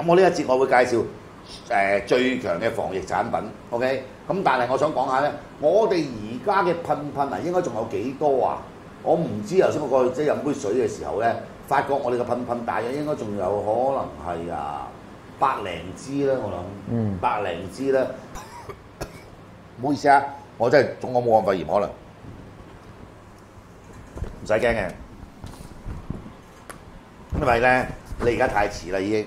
咁我呢一節我會介紹誒、呃最強嘅防疫產品，OK？咁但係我想講下咧，我哋而家嘅噴噴啊，應該仲有幾多啊？我唔知頭先我過去即係飲杯水嘅時候咧，發覺我哋嘅噴噴大約應該仲有可能係啊百零支啦，我諗，嗯百零支啦。唔好意思啊，我真係中咗武漢肺炎可能，唔使驚嘅。因為咧，你而家太遲啦已經